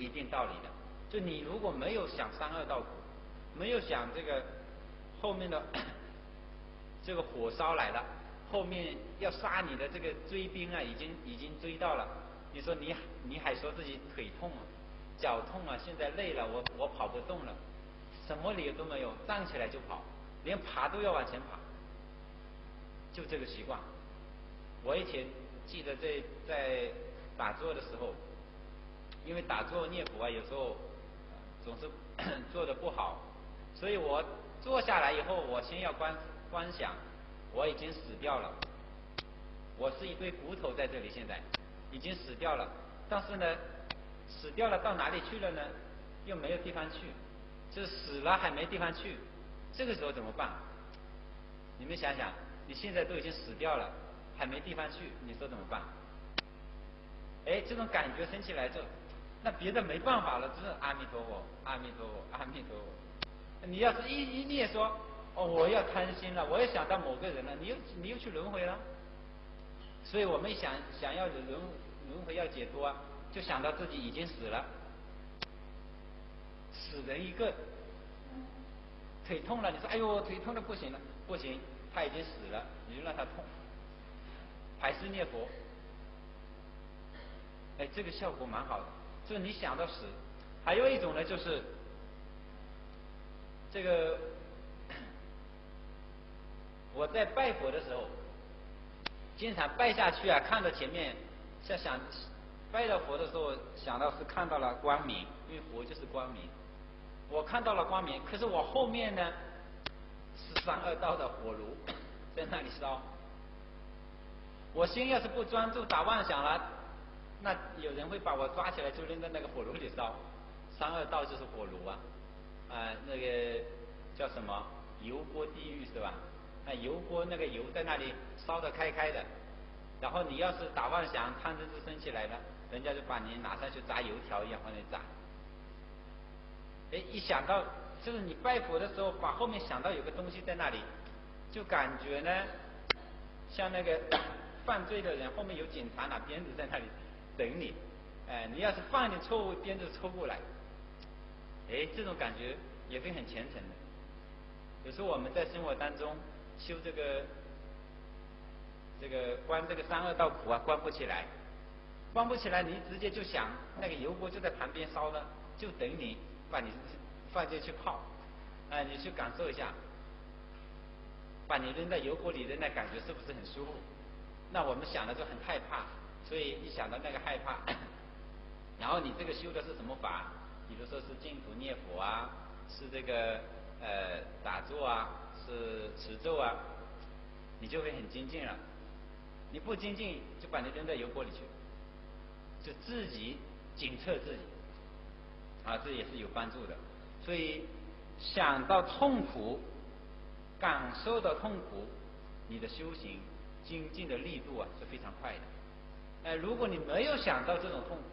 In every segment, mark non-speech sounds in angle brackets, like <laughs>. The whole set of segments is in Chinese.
一定道理的。就你如果没有想三恶道苦，没有想这个后面的这个火烧来了，后面要杀你的这个追兵啊，已经已经追到了。你说你你还说自己腿痛啊，脚痛啊，现在累了，我我跑不动了，什么理由都没有，站起来就跑，连爬都要往前爬，就这个习惯。我以前记得在在打坐的时候，因为打坐念佛啊，有时候总是 <coughs> 做的不好，所以我坐下来以后，我先要观观想，我已经死掉了，我是一堆骨头在这里，现在。已经死掉了，但是呢，死掉了到哪里去了呢？又没有地方去，就死了还没地方去，这个时候怎么办？你们想想，你现在都已经死掉了，还没地方去，你说怎么办？哎，这种感觉升起来之后，那别的没办法了，只是阿弥陀佛，阿弥陀佛，阿弥陀佛。你要是一一念说，哦，我要贪心了，我要想到某个人了，你又你又去轮回了。所以我们想想要轮轮回要解脱啊，就想到自己已经死了，死人一个，腿痛了，你说哎呦腿痛的不行了，不行，他已经死了，你就让他痛，还是念佛，哎，这个效果蛮好的。就是你想到死，还有一种呢，就是这个我在拜佛的时候。经常拜下去啊，看着前面，像想拜到佛的时候，想到是看到了光明，因为佛就是光明。我看到了光明，可是我后面呢是三恶道的火炉在那里烧。我心要是不专注打妄想了，那有人会把我抓起来就扔在那个火炉里烧。三恶道就是火炉啊，啊那个叫什么油锅地狱是吧？那油锅那个油在那里烧得开开的，然后你要是打妄想，贪嗔痴升起来了，人家就把你拿上去炸油条一样往里炸。哎，一想到就是你拜佛的时候，把后面想到有个东西在那里，就感觉呢，像那个 <coughs> 犯罪的人后面有警察拿鞭子在那里等你，哎，你要是犯点错误，鞭子抽过来，哎，这种感觉也会很虔诚的。有时候我们在生活当中。修这个，这个关这个三恶道苦啊，关不起来，关不起来，你直接就想那个油锅就在旁边烧了，就等你把你放进去泡，啊，你去感受一下，把你扔在油锅里的那感觉是不是很舒服？那我们想的就很害怕，所以一想到那个害怕，<coughs> 然后你这个修的是什么法？比如说是净土念佛啊，是这个呃打坐啊。是持咒啊，你就会很精进了。你不精进，就把你扔在油锅里去，就自己检测自己，啊，这也是有帮助的。所以想到痛苦，感受到痛苦，你的修行精进的力度啊是非常快的。哎，如果你没有想到这种痛苦，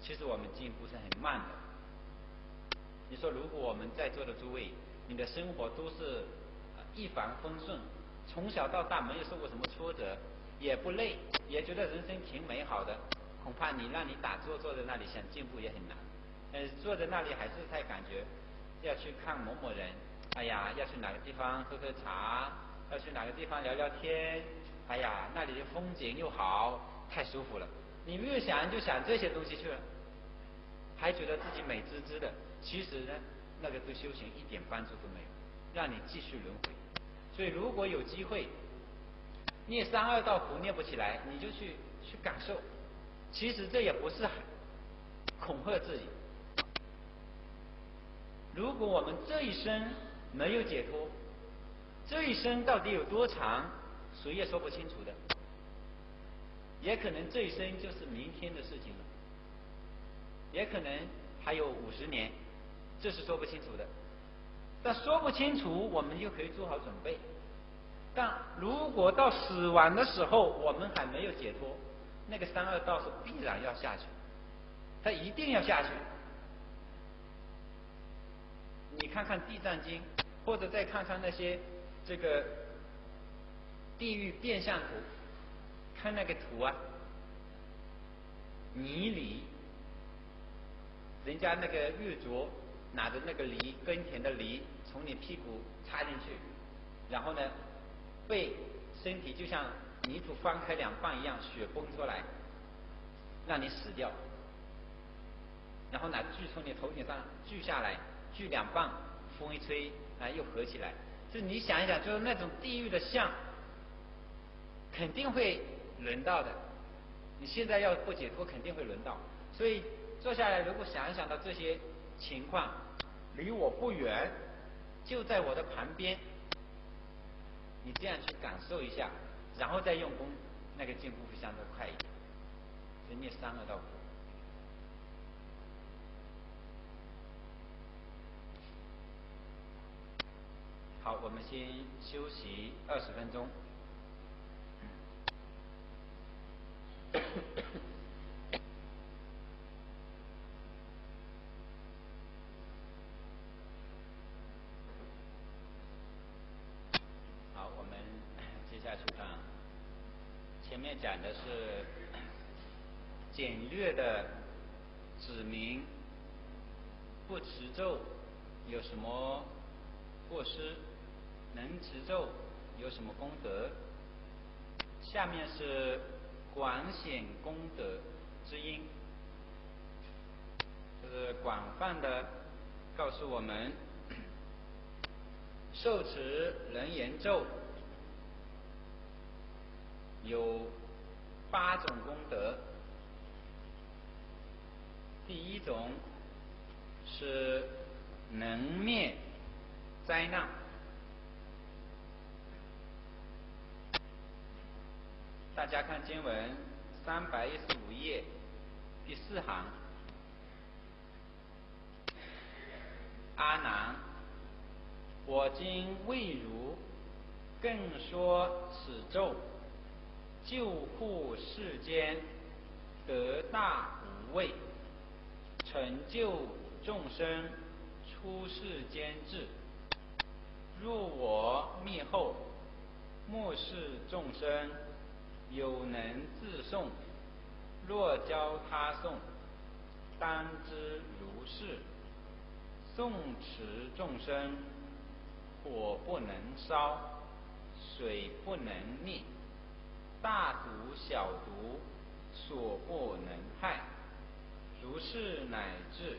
其实我们进步是很慢的。你说，如果我们在座的诸位，你的生活都是。一帆风顺，从小到大没有受过什么挫折，也不累，也觉得人生挺美好的。恐怕你让你打坐坐在那里想进步也很难。呃，坐在那里还是太感觉要去看某某人，哎呀，要去哪个地方喝喝茶，要去哪个地方聊聊天，哎呀，那里的风景又好，太舒服了。你越想就想这些东西去了，还觉得自己美滋滋的。其实呢，那个对修行一点帮助都没有，让你继续轮回。所以，如果有机会念三二道苦念不起来，你就去去感受。其实这也不是恐吓自己。如果我们这一生没有解脱，这一生到底有多长，谁也说不清楚的。也可能这一生就是明天的事情了，也可能还有五十年，这是说不清楚的。但说不清楚，我们就可以做好准备。但如果到死亡的时候，我们还没有解脱，那个三恶道是必然要下去，他一定要下去。你看看《地藏经》，或者再看看那些这个地狱变相图，看那个图啊，泥里人家那个玉镯拿着那个梨耕田的梨从你屁股插进去，然后呢，背身体就像泥土翻开两半一样，血崩出来，让你死掉。然后拿锯从你头顶上锯下来，锯两半，风一吹啊又合起来。就你想一想，就是那种地狱的像，肯定会轮到的。你现在要不解脱，肯定会轮到。所以坐下来，如果想一想到这些情况，离我不远，就在我的旁边，你这样去感受一下，然后再用功，那个进步会相对快一点。所以念三个道苦。好，我们先休息二十分钟。好，我们接下去看，前面讲的是的指明不持咒有什么过失。能持咒有什么功德？下面是广显功德之因，就是广泛的告诉我们，受持人言咒有八种功德。第一种是能灭灾难。大家看经文三百一十五页第四行，阿难，我今未如，更说此咒，救护世间，得大无畏，成就众生出世间智。入我灭后，末世众生。有能自诵，若教他诵，当知如是。诵持众生，火不能烧，水不能溺，大毒小毒，所不能害。如是乃至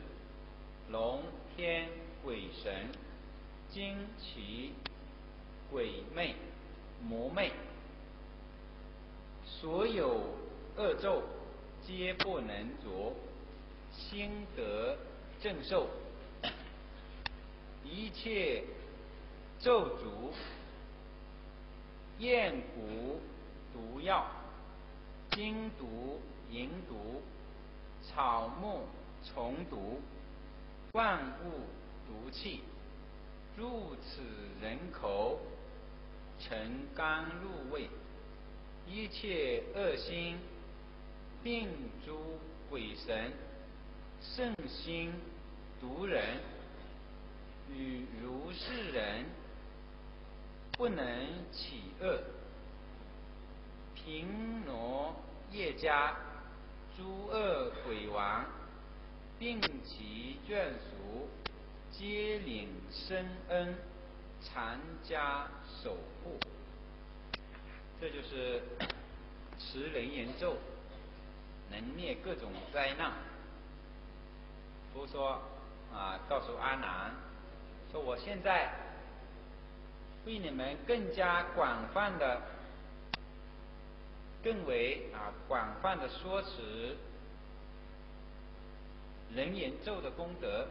龙天鬼神、惊奇鬼魅、魔魅。所有恶咒皆不能着，心得正受。<coughs> 一切咒诅、厌蛊、毒药、金毒、银毒、草木虫毒、万物毒气，入此人口，成甘入胃。一切恶心、病诸鬼神、圣心毒人，与如是人不能起恶，平挪业家诸恶鬼王，并其眷属，皆领深恩，常加守护。这就是 <coughs> 持人言咒，能灭各种灾难。佛说啊，告诉阿难说：“我现在为你们更加广泛的、更为啊广泛的说辞人言咒的功德，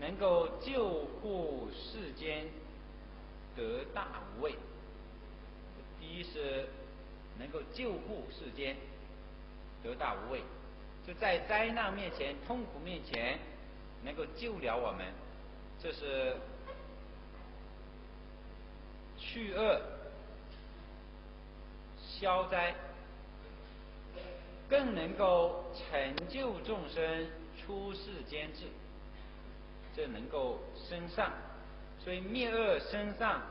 能够救护世间，得大无畏。”第一是能够救护世间，得大无畏，就在灾难面前、痛苦面前，能够救了我们，这是去恶、消灾，更能够成就众生出世间智，这能够升上，所以灭恶升上。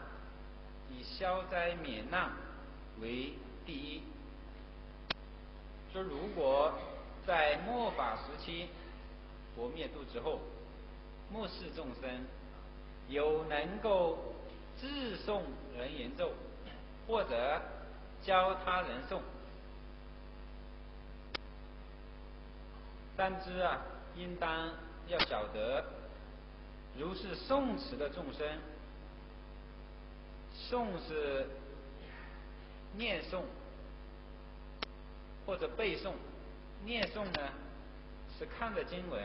以消灾免难为第一。说如果在末法时期，佛灭度之后，目视众生，有能够自诵人言咒，或者教他人诵。三知啊，应当要晓得，如是诵持的众生，诵是念诵或者背诵，念诵呢是看的经文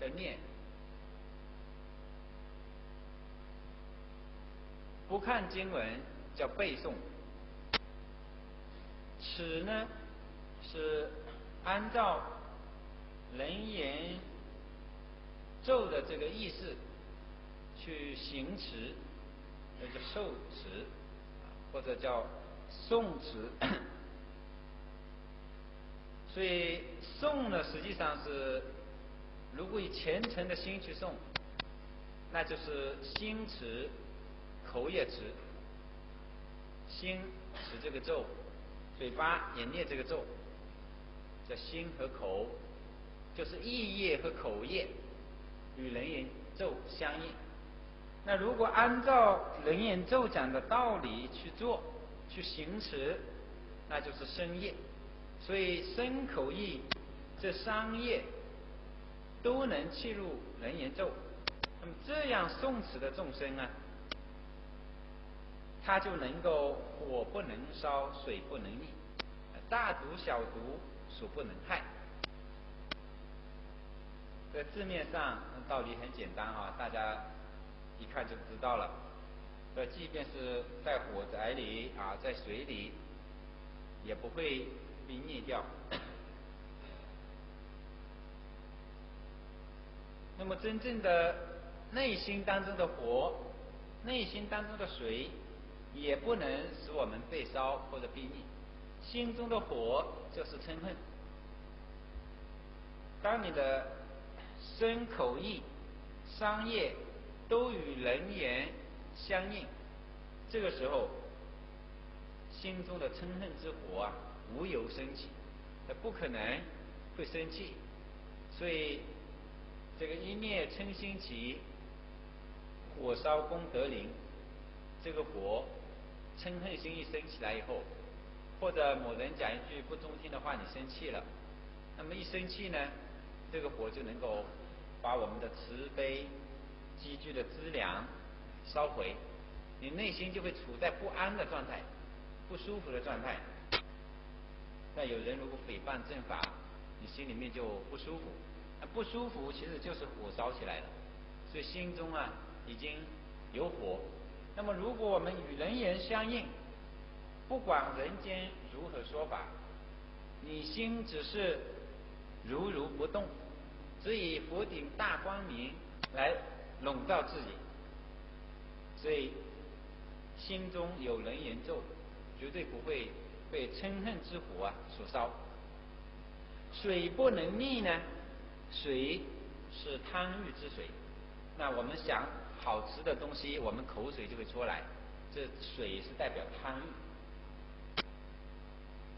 的念，不看经文叫背诵。此呢是按照。人言咒的这个意思去行持，那叫受持，或者叫诵持。<coughs> 所以诵呢，实际上是如果以虔诚的心去诵，那就是心持、口也持，心持这个咒，嘴巴也念这个咒，叫心和口。就是意业和口业与人言咒相应。那如果按照人言咒讲的道理去做、去行持，那就是身业。所以身口意这三业都能契入人言咒。那么这样诵持的众生啊，他就能够火不能烧，水不能溺，大毒小毒所不能害。在字面上道理很简单啊，大家一看就知道了。呃，即便是在火宅里啊，在水里，也不会被灭掉。那么真正的内心当中的火，内心当中的水，也不能使我们被烧或者被灭。心中的火就是嗔恨。当你的身口意、商业都与人言相应，这个时候心中的嗔恨之火啊，无由升起，它不可能会生气，所以这个一念嗔心起，火烧功德林，这个火嗔恨心一升起来以后，或者某人讲一句不中听的话，你生气了，那么一生气呢，这个火就能够。把我们的慈悲积聚的资粮烧毁，你内心就会处在不安的状态、不舒服的状态。那有人如果诽谤正法，你心里面就不舒服。不舒服其实就是火烧起来了，所以心中啊已经有火。那么如果我们与人言相应，不管人间如何说法，你心只是如如不动。只以佛顶大光明来笼罩自己，所以心中有人言咒，绝对不会被嗔恨之火啊所烧。水不能溺呢？水是贪欲之水。那我们想好吃的东西，我们口水就会出来，这水是代表贪欲。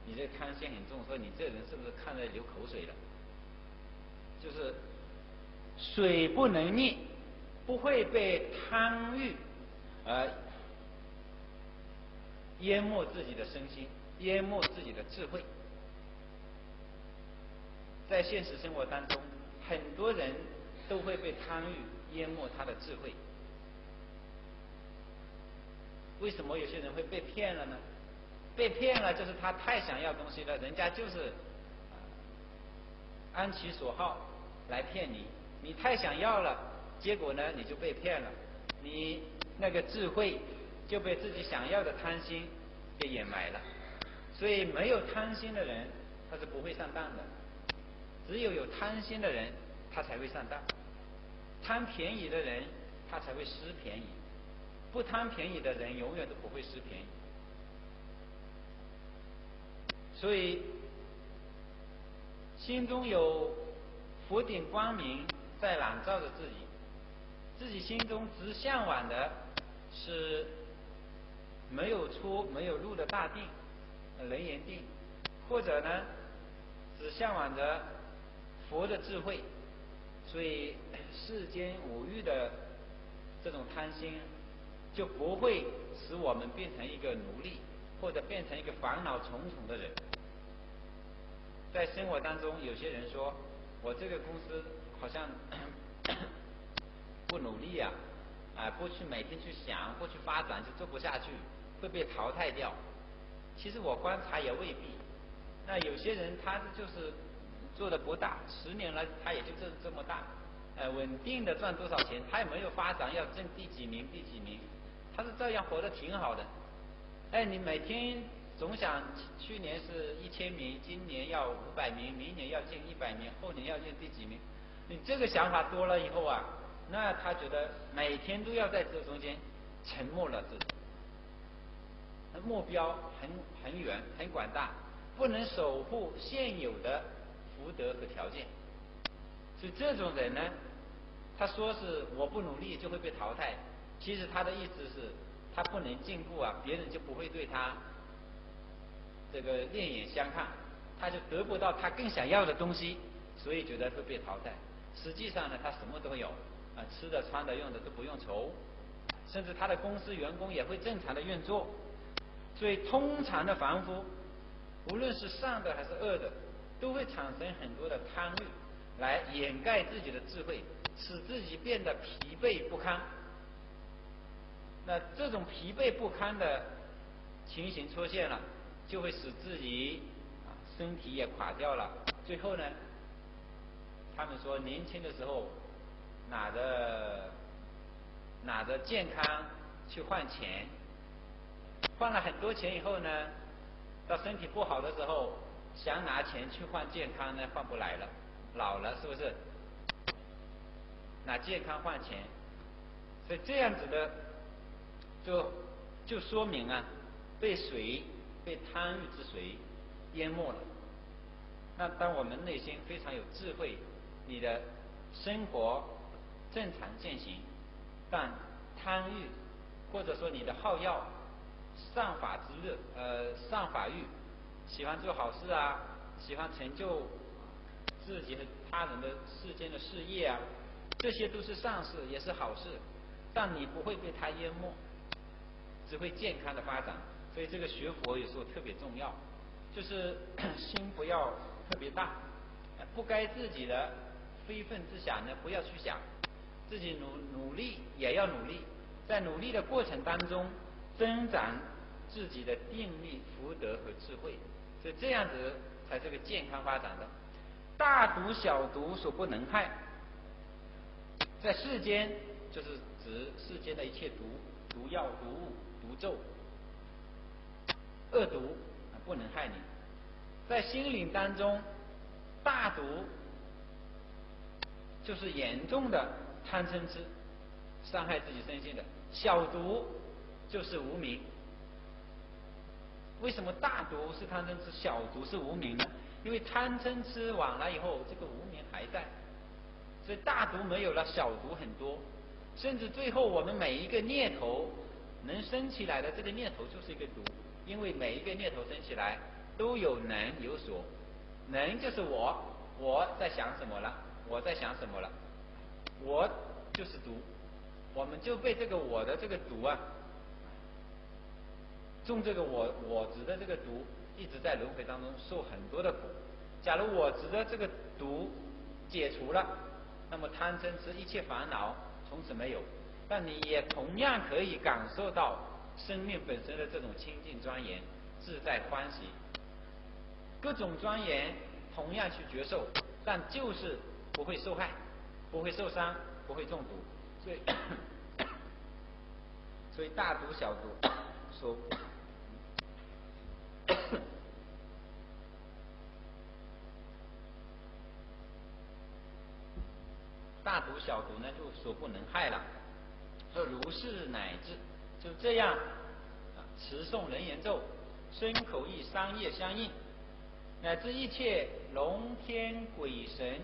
你这贪心很重，说你这人是不是看着流口水了？就是水不能溺，不会被贪欲而淹没自己的身心，淹没自己的智慧。在现实生活当中，很多人都会被贪欲淹没他的智慧。为什么有些人会被骗了呢？被骗了就是他太想要东西了，人家就是按其所好。来骗你，你太想要了，结果呢你就被骗了，你那个智慧就被自己想要的贪心给掩埋了。所以没有贪心的人他是不会上当的，只有有贪心的人他才会上当。贪便宜的人他才会失便宜，不贪便宜的人永远都不会失便宜。所以心中有。佛顶光明在朗照着自己，自己心中只向往的是没有出没有入的大定，人言定，或者呢，只向往着佛的智慧，所以世间五欲的这种贪心，就不会使我们变成一个奴隶，或者变成一个烦恼重重的人。在生活当中，有些人说，我这个公司好像 <coughs> 不努力啊，啊，不去每天去想，不去发展，就做不下去，会被淘汰掉。其实我观察也未必。那有些人他就是做的不大，十年了他也就这这么大，呃，稳定的赚多少钱，他也没有发展要挣第几名第几名，他是照样活得挺好的。哎，你每天总想去年是一千名，今年要五百名，明年要进一百名，后年要进第几名？你这个想法多了以后啊，那他觉得每天都要在这中间沉默了自己，目标很很远很广大。不能守护现有的福德和条件，所以这种人呢，他说是我不努力就会被淘汰，其实他的意思是，他不能进步啊，别人就不会对他这个另眼相看，他就得不到他更想要的东西，所以觉得会被淘汰。实际上呢，他什么都有啊，吃的、穿的、用的都不用愁，甚至他的公司员工也会正常的运作，所以通常的凡夫。无论是善的还是恶的，都会产生很多的贪欲，来掩盖自己的智慧，使自己变得疲惫不堪。那这种疲惫不堪的情形出现了，就会使自己啊身体也垮掉了。最后呢，他们说年轻的时候拿着拿着健康去换钱，换了很多钱以后呢。到身体不好的时候，想拿钱去换健康呢，换不来了，老了是不是？拿健康换钱，所以这样子的，就就说明啊，被水被贪欲之水淹没了。那当我们内心非常有智慧，你的生活正常进行，但贪欲或者说你的好药。上法之热，呃，上法欲，喜欢做好事啊，喜欢成就自己和他人的世间的事业啊，这些都是善事，也是好事，但你不会被它淹没，只会健康的发展。所以这个学佛有时候特别重要，就是 <coughs> 心不要特别大，不该自己的非分之想呢，不要去想，自己努努力也要努力，在努力的过程当中。增长自己的定力、福德和智慧，所以这样子才是个健康发展的。大毒小毒所不能害，在世间就是指世间的一切毒、毒药、毒物、毒咒、恶毒不能害你。在心灵当中，大毒就是严重的贪嗔痴，伤害自己身心的；小毒。就是无名。为什么大毒是贪嗔痴，小毒是无名呢？因为贪嗔痴完了以后，这个无名还在，所以大毒没有了，小毒很多，甚至最后我们每一个念头能生起来的这个念头就是一个毒，因为每一个念头生起来都有能有所，能就是我，我在想什么了，我在想什么了，我就是毒，我们就被这个我的这个毒啊。中这个我我执的这个毒，一直在轮回当中受很多的苦。假如我执的这个毒解除了，那么贪嗔痴一切烦恼从此没有。但你也同样可以感受到生命本身的这种清净庄严、自在欢喜。各种庄严同样去觉受，但就是不会受害，不会受伤，不会中毒。所以，所以大毒小毒说。大毒小毒呢，就所不能害了。说如是乃至，就这样啊，持诵人言咒，身口意三业相应，乃至一切龙天鬼神、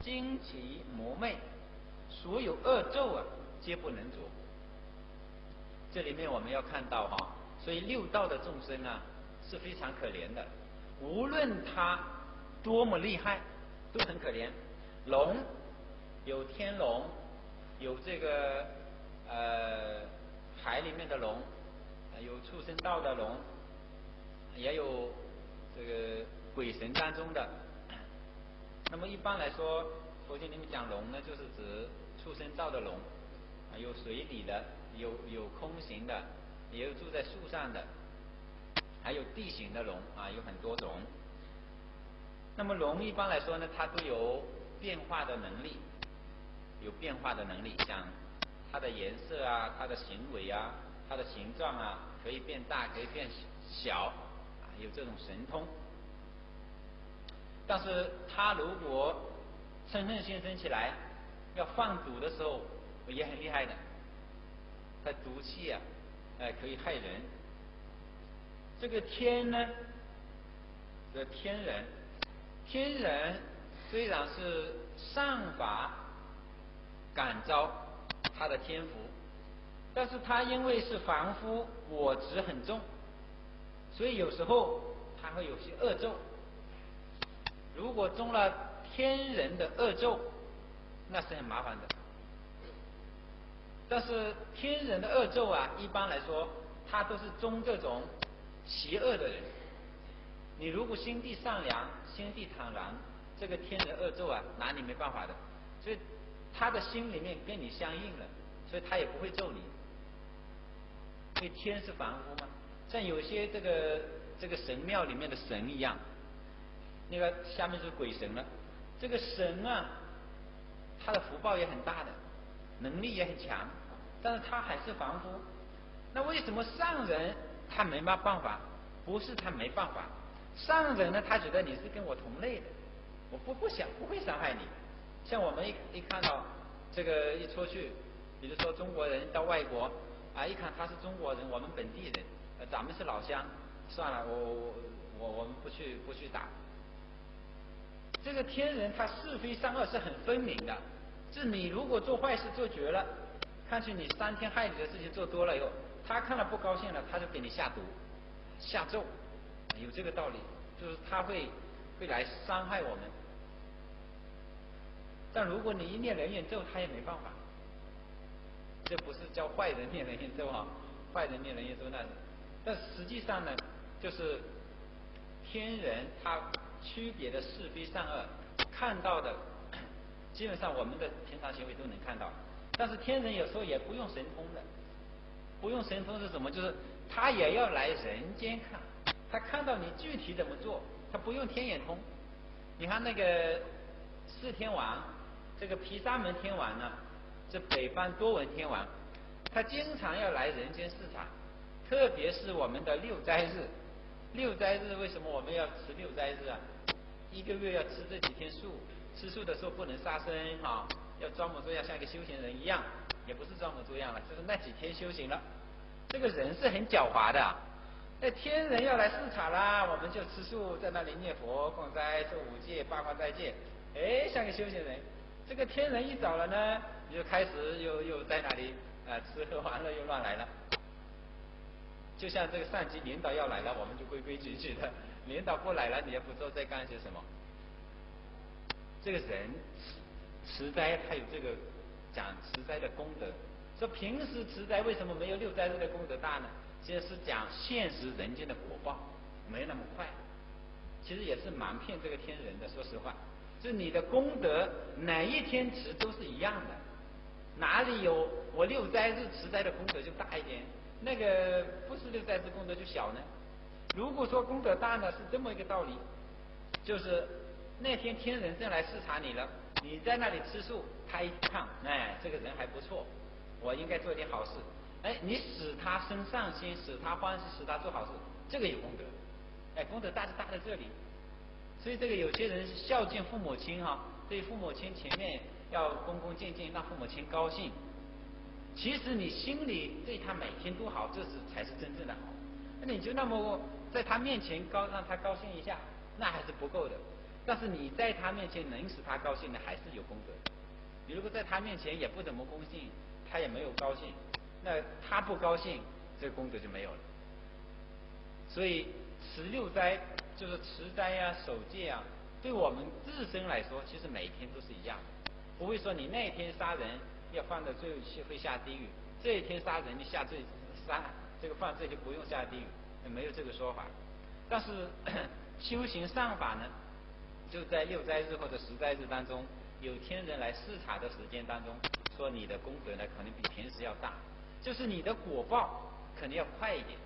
惊奇魔魅，所有恶咒啊，皆不能着。这里面我们要看到哈，所以六道的众生啊。是非常可怜的，无论他多么厉害，都很可怜。龙有天龙，有这个呃海里面的龙，有畜生道的龙，也有这个鬼神当中的。那么一般来说，佛经里面讲龙呢，就是指畜生道的龙，有水里的，有有空行的，也有住在树上的，还有地形的龙啊，有很多种。那么龙一般来说呢，它都有变化的能力，有变化的能力，像它的颜色啊，它的行为啊，它的形状啊，可以变大，可以变小，有这种神通。但是他如果嗔恨心生起来，要放毒的时候也很厉害的，他毒气啊，哎可以害人。这个天呢，这天人，天人虽然是上法感召他的天福，但是他因为是凡夫，我执很重，所以有时候他会有些恶咒。如果中了天人的恶咒，那是很麻烦的。但是天人的恶咒啊，一般来说，他都是中这种邪恶的人。你如果心地善良、心地坦然，这个天人恶咒啊，拿你没办法的。所以他的心里面跟你相应了，所以他也不会咒你。因为天是凡夫嘛，像有些这个这个神庙里面的神一样。那个下面是鬼神了，这个神啊，他的福报也很大的，能力也很强，但是他还是凡夫。那为什么上人他没嘛办法？不是他没办法，上人呢，他觉得你是跟我同类的，我不不想不会伤害你。像我们一一看到这个一出去，比如说中国人到外国啊，一看他是中国人，我们本地人，呃咱们是老乡，算了，我我我我们不去不去打。这个天人他是非善恶是很分明的，是你如果做坏事做绝了，看去你伤天害理的事情做多了以后，他看了不高兴了，他就给你下毒、下咒，有这个道理，就是他会会来伤害我们。但如果你一念人言咒，他也没办法。这不是教坏人念人言咒啊，坏人念人言咒那，但实际上呢，就是天人他。区别的是非善恶，看到的 <coughs> 基本上我们的平常行为都能看到，但是天人有时候也不用神通的，不用神通是什么？就是他也要来人间看，他看到你具体怎么做，他不用天眼通。你看那个四天王，这个毗沙门天王呢，这北方多闻天王，他经常要来人间视察，特别是我们的六斋日。六斋日为什么我们要吃六斋日啊？一个月要吃这几天素，吃素的时候不能杀生啊，要装模作样像一个修行人一样，也不是装模作样了，就是那几天修行了。这个人是很狡猾的，那天人要来视察啦，我们就吃素，在那里念佛、供斋、做五戒、八关斋戒，哎，像个修行人。这个天人一走了呢，你就开始又又在那里啊吃喝玩乐又乱来了。就像这个上级领导要来了，我们就规规矩矩的；领导不来了，你也不知道在干些什么。这个人持斋，他有这个讲持斋的功德。说平时持斋为什么没有六斋日的功德大呢？其实是讲现实人间的果报没那么快。其实也是蛮骗这个天人的。说实话，是你的功德哪一天持都是一样的，哪里有我六斋日持斋的功德就大一点？那个不是六斋日功德就小呢？如果说功德大呢，是这么一个道理，就是那天天人正来视察你了，你在那里吃素，他一看，哎，这个人还不错，我应该做点好事，哎，你使他生善心，使他欢喜，使他做好事，这个有功德，哎，功德大就大在这里。所以这个有些人孝敬父母亲哈，对父母亲前面要恭恭敬敬，让父母亲高兴。其实你心里对他每天都好，这是才是真正的好。那你就那么在他面前高让他高兴一下，那还是不够的。但是你在他面前能使他高兴的，还是有功德。你如果在他面前也不怎么高兴，他也没有高兴，那他不高兴，这个功德就没有了。所以十六斋就是持斋呀、守戒啊，对我们自身来说，其实每天都是一样的。不会说你那一天杀人要放到最后会下地狱，这一天杀人你下最杀这个犯罪就不用下地狱，没有这个说法。但是 <coughs> 修行善法呢，就在六斋日或者十斋日当中，有天人来视察的时间当中，说你的功德呢可能比平时要大，就是你的果报可能要快一点，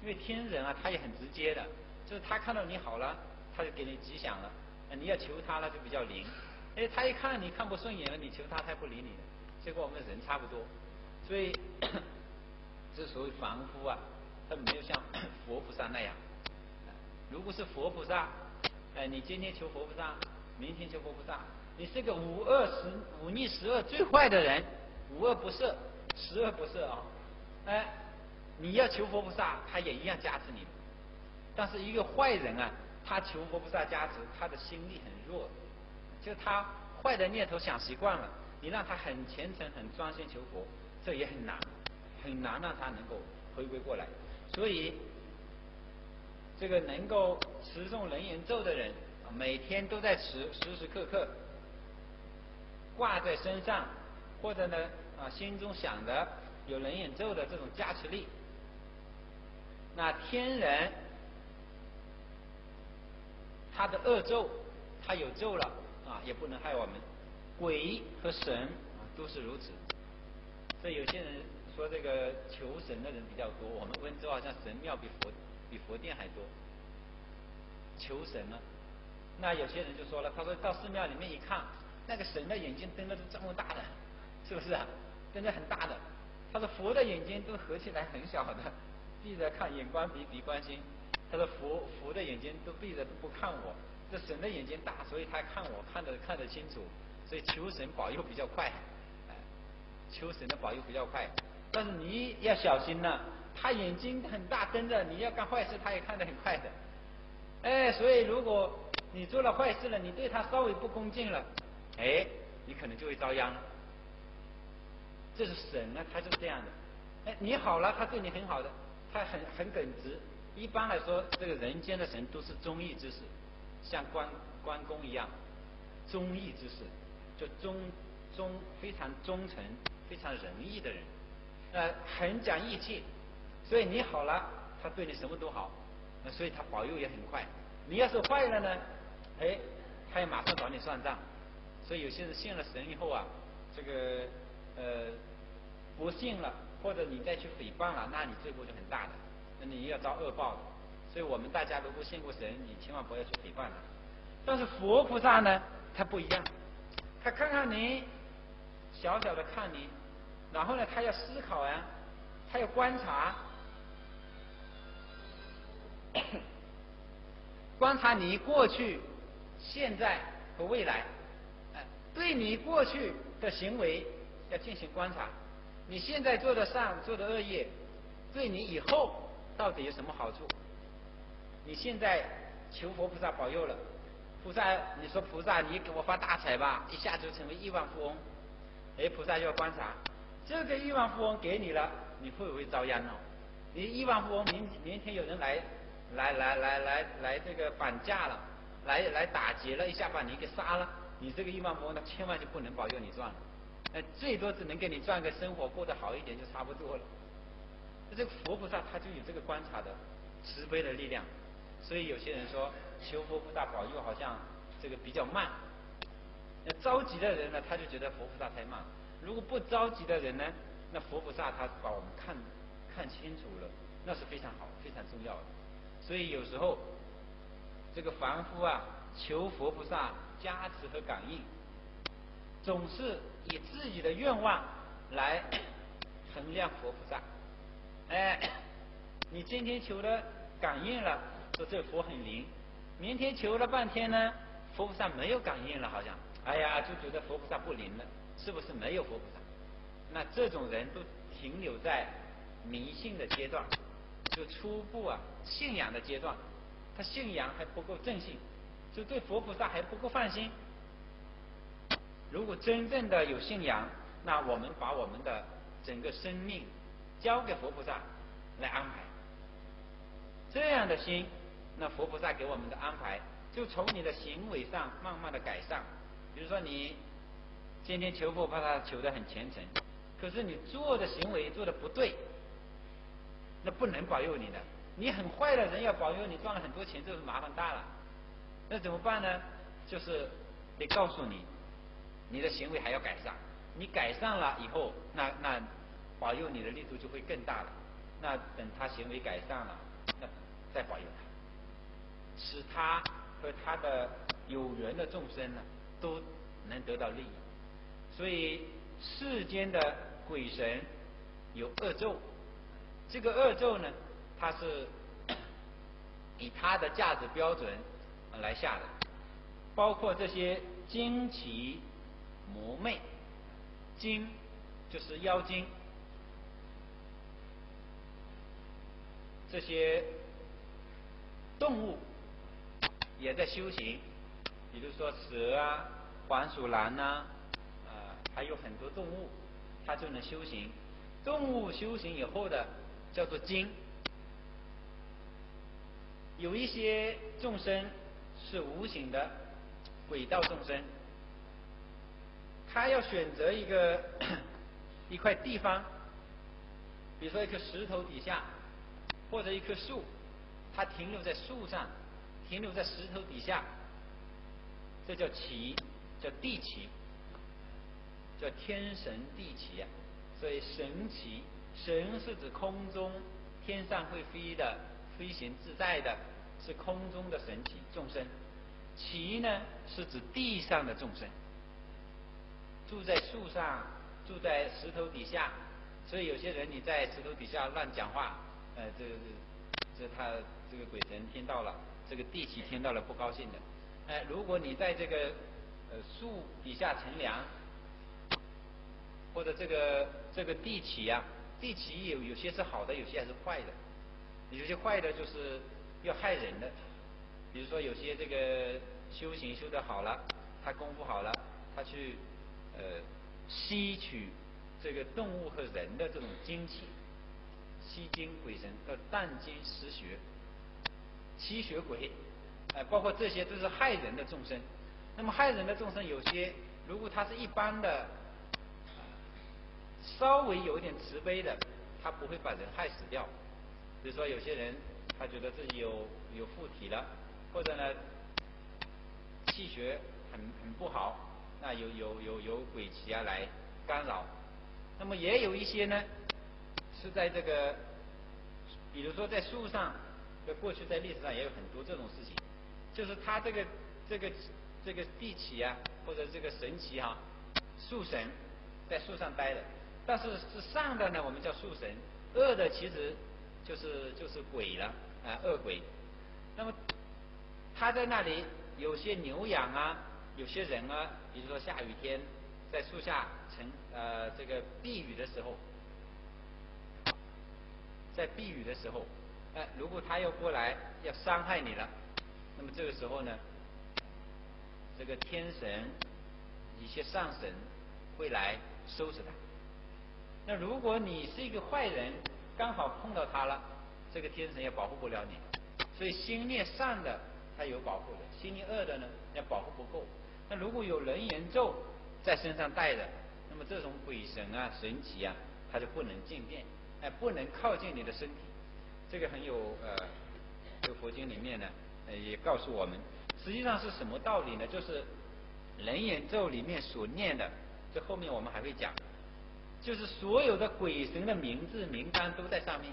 因为天人啊他也很直接的，就是他看到你好了，他就给你吉祥了，你要求他了就比较灵，哎他一看你看不顺眼了，你求他他不理你，结果我们人差不多，所以 <coughs> 这所谓凡夫啊，他没有像佛菩萨那样。如果是佛菩萨，哎，你今天求佛菩萨，明天求佛菩萨，你是个五恶十五逆十恶最坏的人，五恶不赦，十恶不赦啊，哎，你要求佛菩萨，他也一样加持你。但是一个坏人啊，他求佛菩萨加持，他的心力很弱，就他坏的念头想习惯了，你让他很虔诚、很专心求佛，这也很难，很难让他能够回归过来，所以。这个能够持诵人言咒的人，每天都在持，时时刻刻挂在身上，或者呢啊心中想着有人言咒的这种加持力。那天人他的恶咒，他有咒了啊，也不能害我们。鬼和神啊都是如此。所以有些人说这个求神的人比较多，我们温州好像神庙比佛。比佛殿还多，求神呢？那有些人就说了，他说到寺庙里面一看，那个神的眼睛瞪的是这么大的，是不是啊？瞪得很大的。他说佛的眼睛都合起来很小的，闭着看，眼观鼻，鼻观心。他说佛佛的眼睛都闭着都不看我，这神的眼睛大，所以他看我看得看得清楚，所以求神保佑比较快，求神的保佑比较快。但是你要小心呐。他眼睛很大瞪着，你要干坏事，他也看得很快的。哎，所以如果你做了坏事了，你对他稍微不恭敬了，哎，你可能就会遭殃了。这是神啊，他就是这样的。哎，你好了，他对你很好的，他很很耿直。一般来说，这个人间的神都是忠义之士，像关关公一样，忠义之士，就忠忠非常忠诚、非常仁义的人，呃，很讲义气。所以你好了，他对你什么都好，那所以他保佑也很快。你要是坏了呢，哎，他也马上找你算账。所以有些人信了神以后啊，这个呃不信了，或者你再去诽谤了，那你罪过就很大的，你要遭恶报的。所以我们大家如果信过神，你千万不要去诽谤他。但是佛菩萨呢，他不一样，他看看你，小小的看你，然后呢，他要思考呀，他要观察。<coughs> 观察你过去、现在和未来，哎，对你过去的行为要进行观察。你现在做的善、做的恶业，对你以后到底有什么好处？你现在求佛菩萨保佑了，菩萨你说菩萨你给我发大财吧，一下就成为亿万富翁。哎，菩萨就要观察，这个亿万富翁给你了，你会不会遭殃呢？你亿万富翁明明天有人来。来来来来来，这个绑架了，来来打劫了一下，把你给杀了。你这个亿万富翁，那千万就不能保佑你赚了，那最多只能给你赚个生活过得好一点就差不多了。这个佛菩萨他就有这个观察的慈悲的力量，所以有些人说求佛菩萨保佑好像这个比较慢。那着急的人呢，他就觉得佛菩萨太慢；如果不着急的人呢，那佛菩萨他把我们看看清楚了，那是非常好、非常重要的。所以有时候，这个凡夫啊，求佛菩萨加持和感应，总是以自己的愿望来 <coughs> 衡量佛菩萨。哎，<coughs> 你今天求了感应了，说这佛很灵；明天求了半天呢，佛菩萨没有感应了，好像，哎呀，就觉得佛菩萨不灵了，是不是没有佛菩萨？那这种人都停留在迷信的阶段。就初步啊，信仰的阶段，他信仰还不够正信，就对佛菩萨还不够放心。如果真正的有信仰，那我们把我们的整个生命交给佛菩萨来安排，这样的心，那佛菩萨给我们的安排，就从你的行为上慢慢的改善。比如说你今天求佛，怕他求的很虔诚，可是你做的行为做的不对，那不能保佑你的。你很坏的人要保佑你赚了很多钱，这是麻烦大了。那怎么办呢？就是得告诉你，你的行为还要改善。你改善了以后，那那保佑你的力度就会更大了。那等他行为改善了，那再保佑他，使他和他的有缘的众生呢，都能得到利益。所以世间的鬼神有恶咒，这个恶咒呢，它是以他的价值标准来下的，包括这些精奇魔魅。精就是妖精，这些动物也在修行，比如说蛇啊、黄鼠狼呐，啊，还有很多动物，它就能修行。动物修行以后的叫做精，有一些众生是无形的鬼道众生。他要选择一个 <coughs> 一块地方，比如说一个石头底下，或者一棵树，它停留在树上，停留在石头底下，这叫奇，叫地奇，叫天神地奇啊。所以神奇，神是指空中天上会飞的、飞行自在的，是空中的神奇众生。奇呢，是指地上的众生。住在树上，住在石头底下，所以有些人你在石头底下乱讲话，呃，这个这他这个鬼神听到了，这个地气听到了不高兴的。哎，如果你在这个呃树底下乘凉，或者这个这个地气呀，地气有有些是好的，有些还是坏的。有些坏的就是要害人的，比如说有些这个修行修得好了，他功夫好了，他去。呃，吸取这个动物和人的这种精气，吸精鬼神叫淡精食血，吸血鬼，哎，包括这些都是害人的众生。那么害人的众生有些，如果他是一般的，稍微有一点慈悲的，他不会把人害死掉。比如说有些人，他觉得自己有有附体了，或者呢，气血很很不好。那有有有有鬼气啊来干扰，那么也有一些呢，是在这个，比如说在树上，在过去在历史上也有很多这种事情，就是他这个这个这个地奇啊，或者这个神奇哈，树神在树上待的，但是是上的呢，我们叫树神，恶的其实就是就是鬼了啊，恶鬼。那么他在那里有些牛羊啊。有些人啊，比如说下雨天，在树下乘呃这个避雨的时候，在避雨的时候，哎，如果他要过来要伤害你了，那么这个时候呢，这个天神一些上神会来收拾他。那如果你是一个坏人，刚好碰到他了，这个天神也保护不了你。所以心念善的他有保护的，心念恶的呢，要保护不够。那如果有人言咒在身上带着，那么这种鬼神啊、神奇啊，他就不能进殿，哎，不能靠近你的身体。这个很有呃，这个佛经里面呢，也告诉我们，实际上是什么道理呢？就是人言咒里面所念的，这后面我们还会讲，就是所有的鬼神的名字名单都在上面，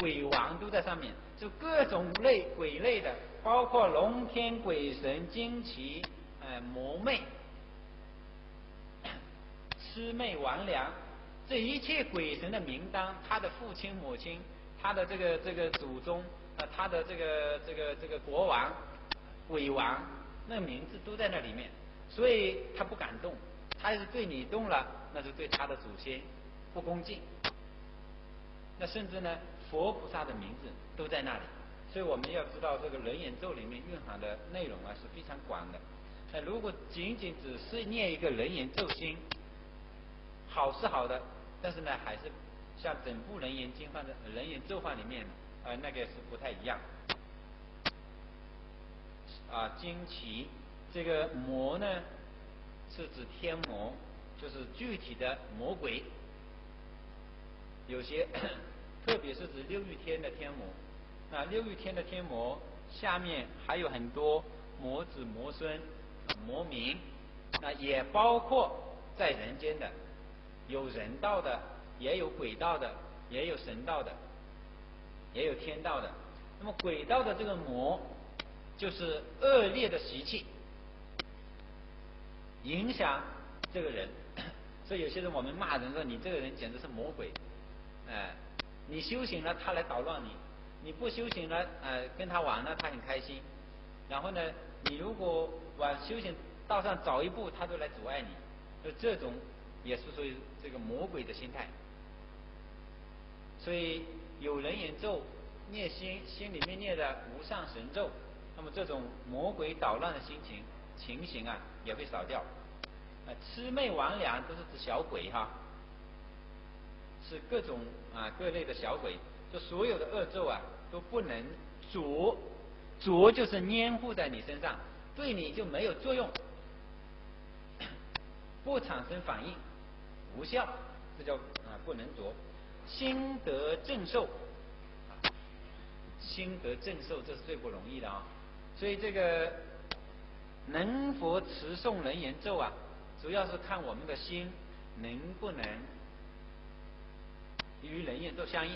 鬼王都在上面，就各种类鬼类的，包括龙天鬼神、惊奇。呃，魔魅、<coughs> 魑魅魍魉，这一切鬼神的名单，他的父亲母亲，他的这个这个祖宗，呃，他的这个这个这个国王、鬼王，那名字都在那里面，所以他不敢动，他要是对你动了，那是对他的祖先不恭敬。那甚至呢，佛菩萨的名字都在那里，所以我们要知道，这个人眼咒里面蕴含的内容啊是非常广的。那如果仅仅只是念一个人言咒心，好是好的，但是呢，还是像整部人言经放的人言咒法里面，呃，那个是不太一样。啊，惊奇这个魔呢，是指天魔，就是具体的魔鬼。有些，<coughs> 特别是指六欲天的天魔。那六欲天的天魔下面还有很多魔子、魔孙、魔民，那也包括在人间的，有人道的，也有鬼道的，也有神道的，也有天道的。那么鬼道的这个魔，就是恶劣的习气。影响这个人，<coughs> 所以有些人我们骂人说你这个人简直是魔鬼，哎，你修行了他来捣乱你，你不修行了，呃，跟他玩了他很开心，然后呢，你如果往修行道上早一步，他都来阻碍你，就这种也是属于这个魔鬼的心态。所以有人言咒念心，心里面念的无上神咒，那么这种魔鬼捣乱的心情。情形啊也会少掉，啊，魑魅魍魉都是指小鬼哈，是各种啊各类的小鬼，就所有的恶咒啊都不能着，着就是粘附在你身上，对你就没有作用，<coughs> 不产生反应，无效，这叫啊不能夺，心得正受，心得正受这是最不容易的啊，所以这个。能否持诵人言咒啊？主要是看我们的心能不能与人言咒相应。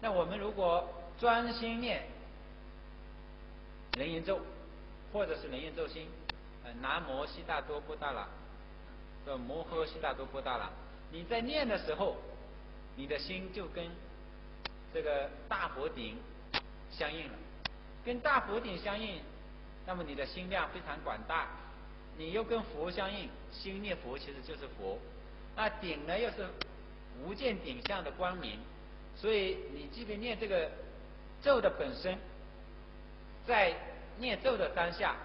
那我们如果专心念人言咒，或者是人言咒心，呃，南无悉达多波达拉，叫摩诃悉达多波大了。你在念的时候，你的心就跟这个大佛顶相应了，跟大佛顶相应。那么你的心量非常广大，你又跟佛相应，心念佛其实就是佛。那顶呢又是无间顶相的光明，所以你即便念这个咒的本身，在念咒的当下，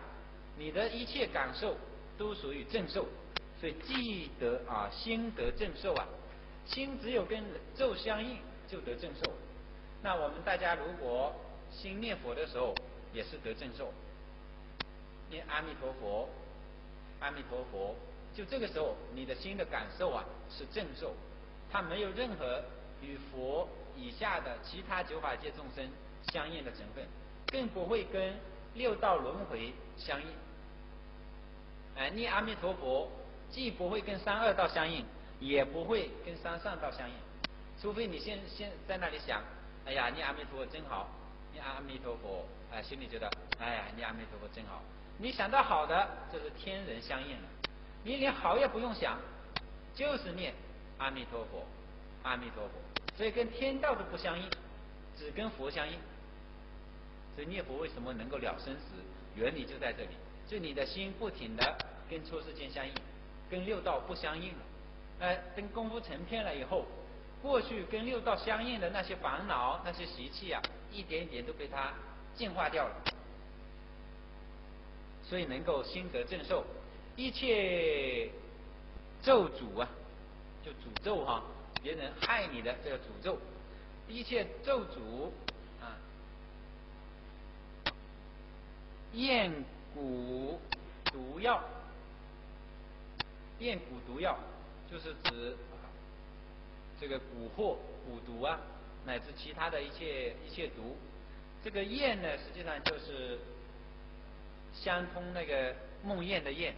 你的一切感受都属于正受，所以记得啊，心得正受啊，心只有跟咒相应就得正受。那我们大家如果心念佛的时候，也是得正受。念阿弥陀佛，阿弥陀佛，就这个时候，你的心的感受啊是正受，它没有任何与佛以下的其他九法界众生相应的成分，更不会跟六道轮回相应。哎，念阿弥陀佛，既不会跟三恶道相应，也不会跟三上道相应，除非你现现在那里想，哎呀，念阿弥陀佛真好，念阿弥陀佛，哎，心里觉得，哎呀，念阿弥陀佛真好。你想到好的，这是天人相应了。你连好也不用想，就是念阿弥陀佛，阿弥陀佛。所以跟天道都不相应，只跟佛相应。所以念佛为什么能够了生死？原理就在这里。就你的心不停的跟出世间相应，跟六道不相应了。哎，等功夫成片了以后，过去跟六道相应的那些烦恼、那些习气啊，一点一点都被它净化掉了。所以能够心得正受，一切咒诅啊，就诅咒哈，别人害你的这个诅咒，一切咒诅啊，厌蛊毒药，厌蛊毒药就是指这个蛊惑、蛊毒啊，乃至其他的一切一切毒。这个厌呢，实际上就是。相通那个梦魇的魇，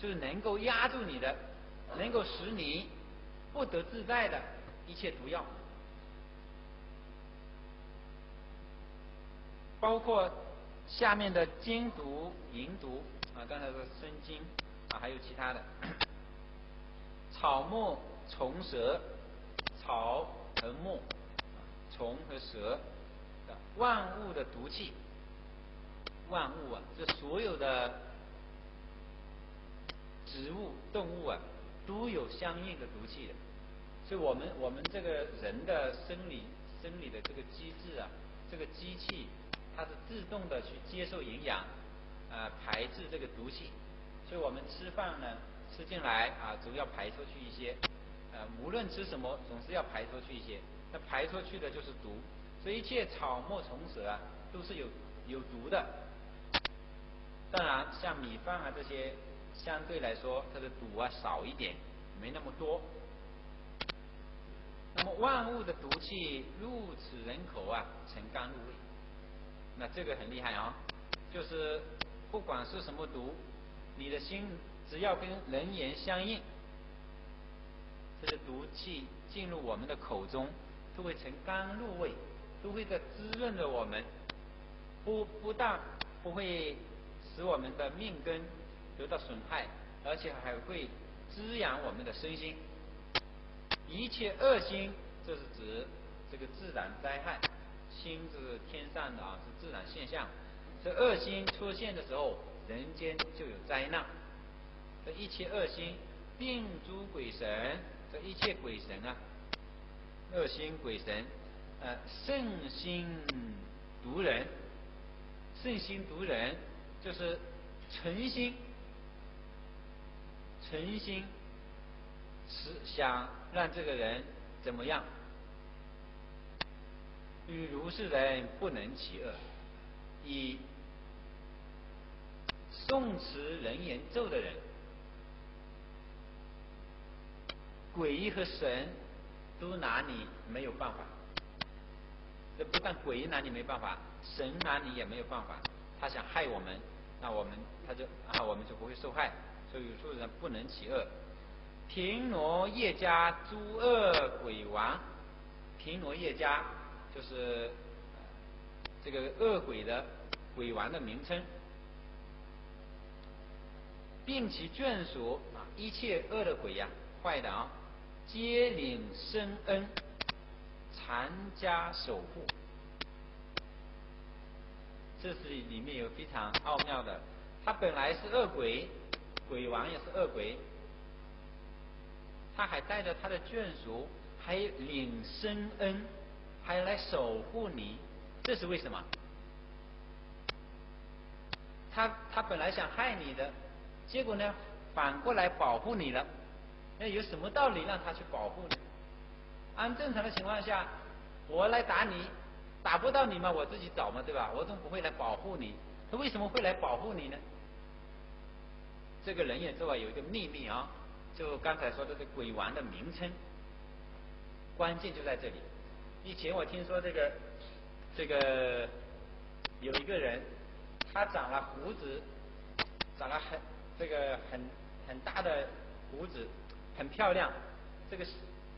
就是能够压住你的，能够使你不得自在的一切毒药，包括下面的金毒、银毒啊，刚才说生金啊，还有其他的草木虫蛇，草和木，虫和蛇万物的毒气。万物啊，这所有的植物、动物啊，都有相应的毒气的。所以我们我们这个人的生理生理的这个机制啊，这个机器它是自动的去接受营养，啊排斥这个毒气。所以我们吃饭呢，吃进来啊，总要排出去一些。呃，无论吃什么，总是要排出去一些。那排出去的就是毒。所以一切草木虫蛇啊，都是有有毒的。当然，像米饭啊这些相对来说它的毒啊少一点，没那么多。那么万物的毒气入此人口啊，成甘入味。那这个很厉害啊，就是不管是什么毒，你的心只要跟人言相应，这个毒气进入我们的口中，都会成甘露味，都会在滋润着我们，不不但不会使我们的命根得到损害，而且还会滋养我们的身心。一切恶心，这是指这个自然灾害，心是天上的啊，是自然现象。这恶心出现的时候，人间就有灾难。这一切恶心，病诸鬼神，这一切鬼神啊，恶心鬼神，呃，圣心毒人，圣心毒人，就是诚心，诚心。是想让这个人怎么样？与如是人不能其恶，以诵持人言咒的人，鬼和神都拿你没有办法。这不但鬼拿你没办法，神拿你也没有办法。他想害我们，那我们他就啊，我们就不会受害。所以有人不能起恶。平罗叶家诸恶鬼王，平罗叶家就是这个恶鬼的鬼王的名称，并其眷属啊，一切恶的鬼呀，坏的啊，皆领生恩，常加守护。这是里面有非常奥妙的，他本来是恶鬼，鬼王也是恶鬼。他还带着他的眷属，还领生恩，还来守护你，这是为什么？他他本来想害你的，结果呢，反过来保护你了。那有什么道理让他去保护你？按正常的情况下，我来打你，打不到你嘛，我自己找嘛，对吧？我总不会来保护你。他为什么会来保护你呢？这个人也知道有一个秘密啊。就刚才说的这鬼王的名称，关键就在这里。以前我听说这个这个有一个人，他长了胡子，长了很这个很很大的胡子，很漂亮。这个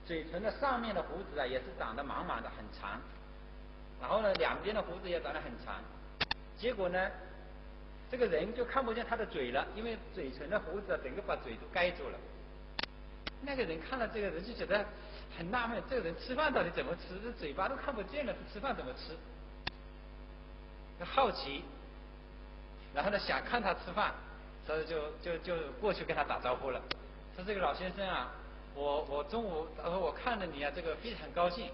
嘴唇的上面的胡子啊，也是长得满满的，很长。然后呢，两边的胡子也长得很长。结果呢，这个人就看不见他的嘴了，因为嘴唇的胡子整个把嘴都盖住了。那个人看了这个人就觉得很纳闷，这个人吃饭到底怎么吃？这嘴巴都看不见了，吃饭怎么吃？好奇，然后呢想看他吃饭，所以就就就过去跟他打招呼了。说这个老先生啊，我我中午他说我看了你啊，这个非常高兴，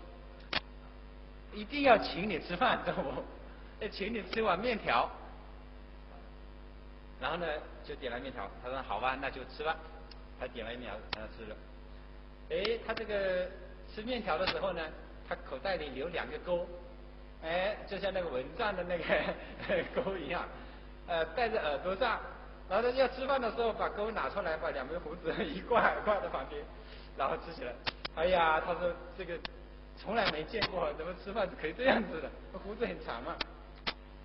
一定要请你吃饭，中午要请你吃碗面条。然后呢就点了面条，他说好吧，那就吃吧。他点了一面条，他吃了。哎，他这个吃面条的时候呢，他口袋里留两个钩，哎，就像那个蚊帐的那个 <laughs> 钩一样，呃，戴在耳朵上。然后要吃饭的时候，把钩拿出来，把两根胡子一挂挂在旁边，然后吃起来。哎呀，他说这个从来没见过，怎么吃饭可以这样子的？胡子很长嘛。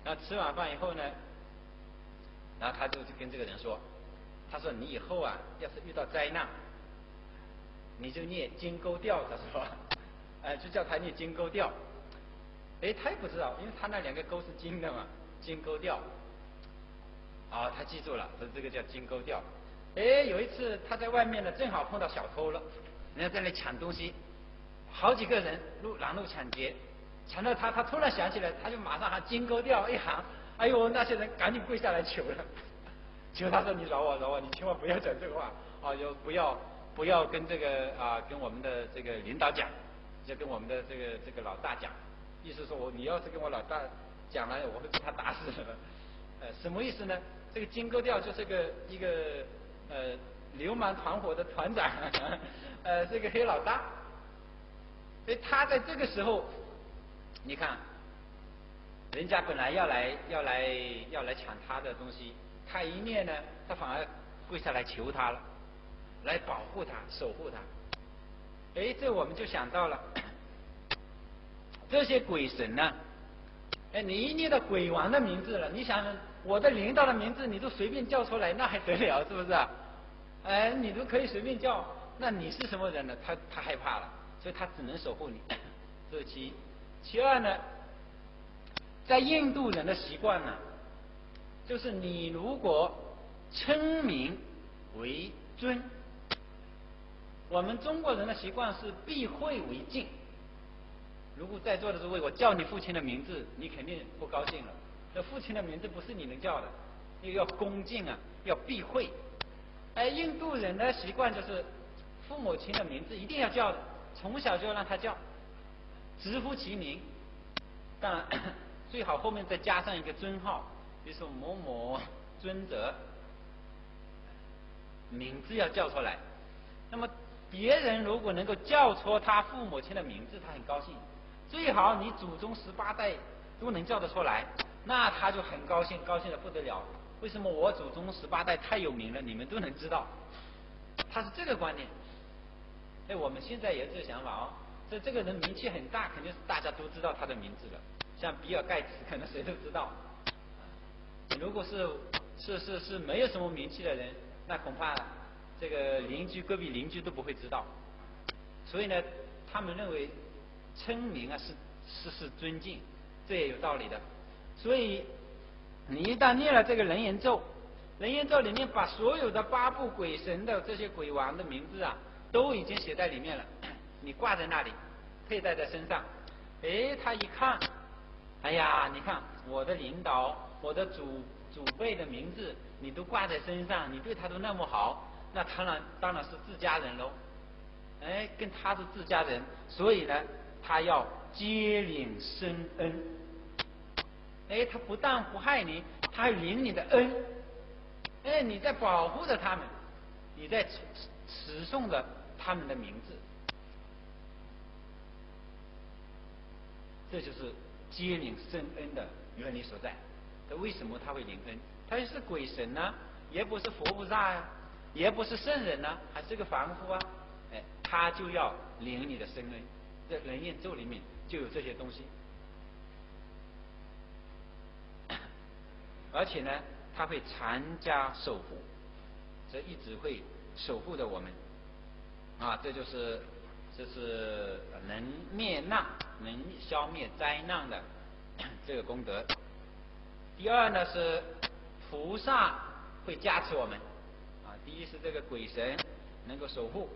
然后吃完饭以后呢，然后他就跟这个人说。他说：“你以后啊，要是遇到灾难，你就念金钩调。”他说：“哎，就叫他念金钩调。”哎，他也不知道，因为他那两个钩是金的嘛，金钩调。好，他记住了，说这个叫金钩钓。哎，有一次他在外面呢，正好碰到小偷了，人家在那抢东西，好几个人拦路抢劫，抢到他，他突然想起来，他就马上喊金钩钓一喊，哎呦，那些人赶紧跪下来求了。求他说你饶我饶我，你千万不要讲这个话啊！要不要不要跟这个啊跟我们的这个领导讲，要跟我们的这个这个老大讲，意思说我你要是跟我老大讲了，我会被他打死。呃，什么意思呢？这个金钩调就是个一个呃流氓团伙的团长，呃这个黑老大。所以他在这个时候，你看，人家本来要来要来要来抢他的东西。他一念呢，他反而跪下来求他了，来保护他、守护他。哎，这我们就想到了，这些鬼神呢，哎，你一念到鬼王的名字了，你想我的领导的名字，你都随便叫出来，那还得了，是不是？哎，你都可以随便叫，那你是什么人呢？他他害怕了，所以他只能守护你。<coughs> 这是其一，其二呢，在印度人的习惯呢，就是你如果称名为尊。我们中国人的习惯是避讳为敬。如果在座的诸位，我叫你父亲的名字，你肯定不高兴了。这父亲的名字不是你能叫的，又要恭敬啊，要避讳。而，印度人的习惯就是父母亲的名字一定要叫的，从小就要让他叫，直呼其名。当然，<coughs> 最好后面再加上一个尊号，比如说某某尊者，名字要叫出来。那么。别人如果能够叫出他父母亲的名字，他很高兴。最好你祖宗十八代都能叫得出来，那他就很高兴，高兴的不得了。为什么我祖宗十八代太有名了，你们都能知道？他是这个观念。哎，我们现在也有这个想法哦。这这个人名气很大，肯定是大家都知道他的名字了。像比尔盖茨，可能谁都知道。如果是是是是没有什么名气的人，那恐怕。这个邻居隔壁邻居都不会知道，所以呢，他们认为称名啊是是是尊敬，这也有道理的。所以你一旦念了这个人言咒，人言咒里面把所有的八部鬼神的这些鬼王的名字啊，都已经写在里面了。<coughs> 你挂在那里，佩戴在身上，哎，他一看，哎呀，你看我的领导，我的祖祖辈的名字，你都挂在身上，你对他都那么好。那当然当然是自家人喽，哎，跟他是自家人，所以呢，他要接领生恩。哎，他不但不害你，他还领你的恩。哎，你在保护着他们，你在持持诵着他们的名字，这就是接领圣恩的原理所在。那为什么他会领恩？他是鬼神呢，也不是佛菩萨呀。也不是圣人呢，还是个凡夫啊，哎，他就要领你的圣恩，在人言咒里面就有这些东西，而且呢，他会传家守护，这一直会守护着我们，啊，这就是这是能灭难、能消灭灾难的 <coughs> 这个功德。第二呢是菩萨会加持我们。啊第一是这个鬼神能够守护，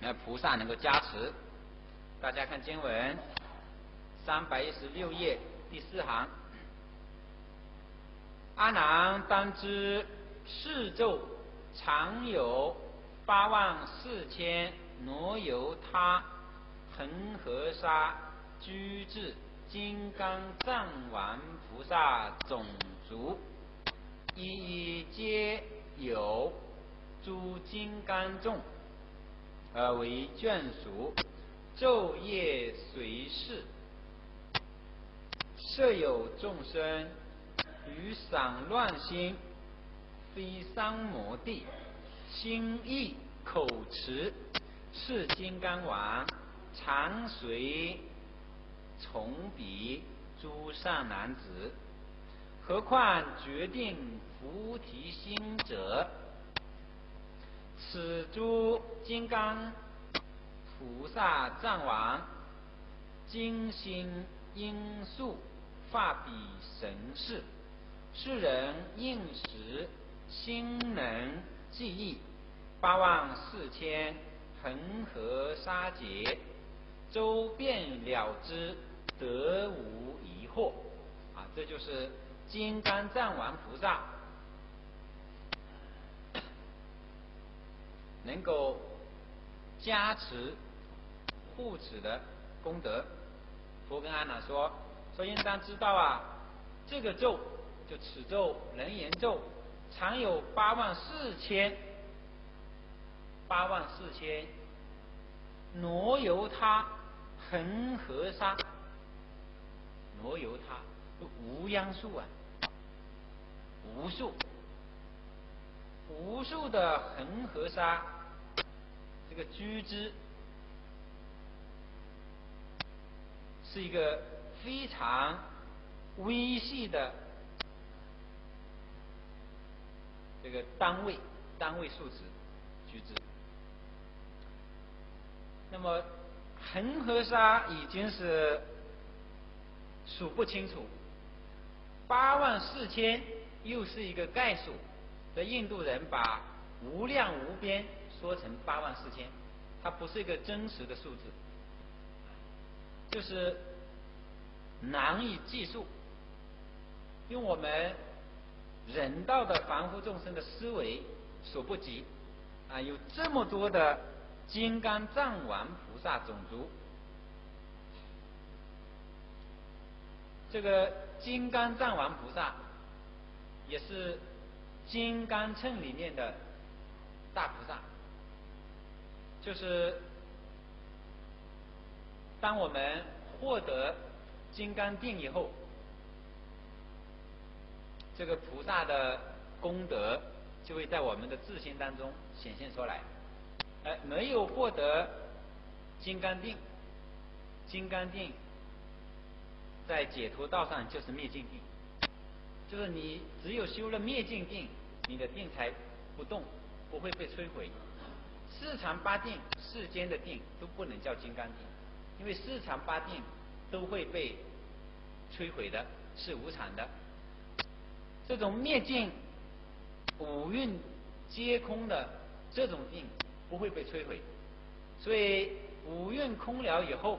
那菩萨能够加持。大家看经文，三百一十六页第四行，阿难当知四咒常有八万四千罗由他恒河沙居至金刚藏王菩萨种族，一一皆。有诸金刚众而为眷属，昼夜随侍。设有众生于散乱心，非三摩地，心意口持，是金刚王常随从彼诸善男子。何况决定菩提心者，此诸金刚菩萨藏王，精心因素化彼神事，世人应时心能记忆，八万四千恒河沙劫，周遍了之，得无疑惑。啊，这就是。金刚藏王菩萨 <coughs> 能够加持护持的功德，佛跟阿难说：说应当知道啊，这个咒就此咒人言咒，常有八万四千八万四千挪由他恒河沙，挪由他无央数啊。无数，无数的恒河沙，这个居之，是一个非常微细的这个单位，单位数值，居之。那么恒河沙已经是数不清楚，八万四千又是一个概数。的印度人把无量无边说成八万四千，它不是一个真实的数字，就是难以计数，用我们人道的凡夫众生的思维所不及啊！有这么多的金刚藏王菩萨种族，这个金刚藏王菩萨也是。金刚秤里面的大菩萨，就是当我们获得金刚定以后，这个菩萨的功德就会在我们的自心当中显现出来。呃，没有获得金刚定，金刚定在解脱道上就是灭尽定。就是你只有修了灭尽定，你的定才不动，不会被摧毁。四常八定世间的定都不能叫金刚定，因为四常八定都会被摧毁的，是无常的。这种灭尽五蕴皆空的这种定不会被摧毁，所以五蕴空了以后，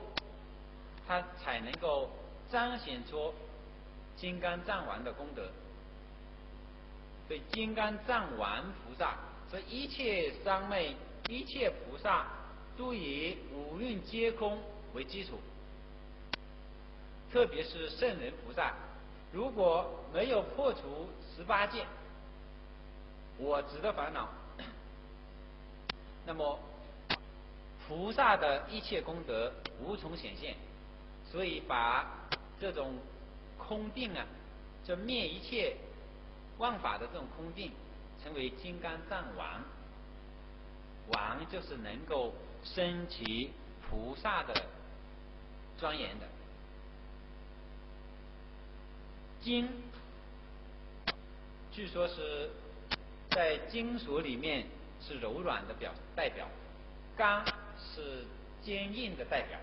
它才能够彰显出。金刚藏王的功德，所以金刚藏王菩萨，这一切三昧、一切菩萨，都以五蕴皆空为基础。特别是圣人菩萨，如果没有破除十八界我执的烦恼，那么菩萨的一切功德无从显现。所以把这种。空定啊，就灭一切万法的这种空定，称为金刚藏王。王就是能够升起菩萨的庄严的。金，据说是在金属里面是柔软的表代表，钢是坚硬的代表，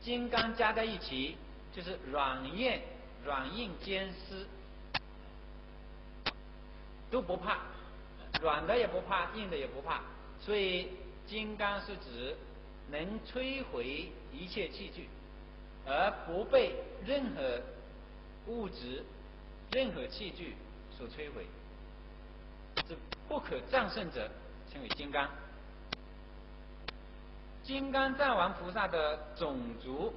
金刚加在一起就是软硬。软硬兼施都不怕，软的也不怕，硬的也不怕。所以金刚是指能摧毁一切器具，而不被任何物质、任何器具所摧毁，是不可战胜者，称为金刚。金刚藏王菩萨的种族。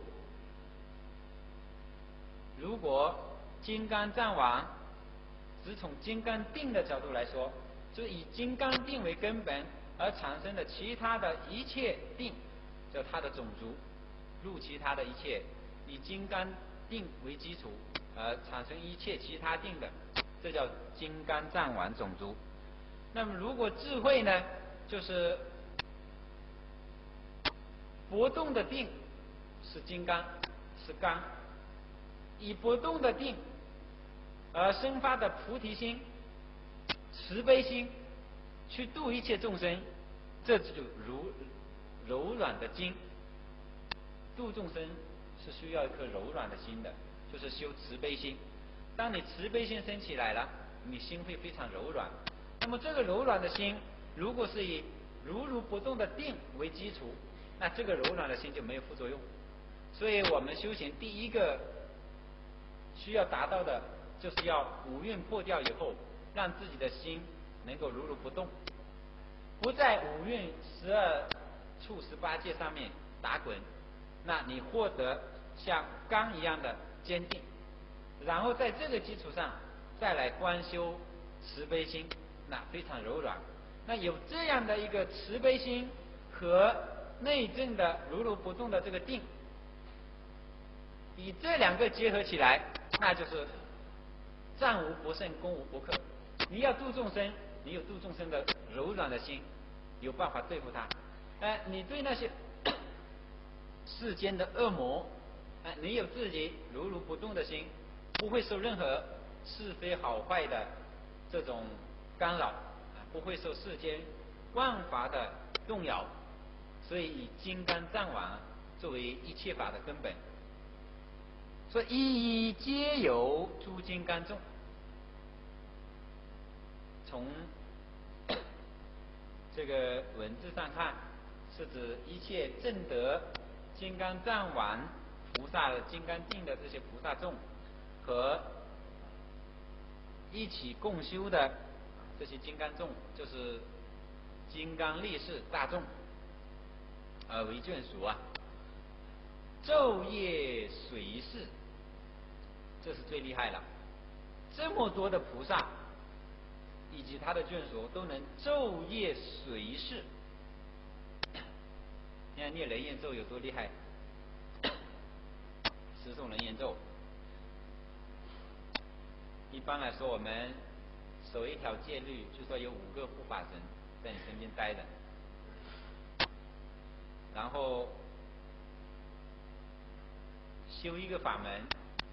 如果金刚藏王只从金刚定的角度来说，就以金刚定为根本而产生的其他的一切定，叫它的种族；入其他的一切以金刚定为基础而产生一切其他定的，这叫金刚藏王种族。那么如果智慧呢，就是不动的定是金刚，是刚。以不动的定而生发的菩提心、慈悲心，去度一切众生，这就如柔软的筋。度众生是需要一颗柔软的心的，就是修慈悲心。当你慈悲心升起来了，你心会非常柔软。那么这个柔软的心，如果是以如如不动的定为基础，那这个柔软的心就没有副作用。所以我们修行第一个。需要达到的，就是要五蕴破掉以后，让自己的心能够如如不动，不在五蕴十二处十八界上面打滚，那你获得像钢一样的坚定，然后在这个基础上再来观修慈悲心，那非常柔软。那有这样的一个慈悲心和内证的如如不动的这个定，以这两个结合起来。那就是战无不胜，攻无不克。你要度众生，你有度众生的柔软的心，有办法对付他。哎，你对那些 <coughs> 世间的恶魔，哎，你有自己如如不动的心，不会受任何是非好坏的这种干扰，啊，不会受世间万法的动摇。所以以金刚藏王作为一切法的根本。说一一皆有诸金刚众，从 <coughs> 这个文字上看，是指一切正得金刚藏王菩萨的金刚定的这些菩萨众，和一起共修的这些金刚众，就是金刚力士大众，而为眷属啊，昼夜随侍。这是最厉害了，这么多的菩萨以及他的眷属都能昼夜随侍。你看念人言咒有多厉害？持诵人言咒，一般来说我们守一条戒律，就说有五个护法神在你身边待着，然后修一个法门